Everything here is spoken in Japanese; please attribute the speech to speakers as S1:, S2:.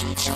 S1: 新宿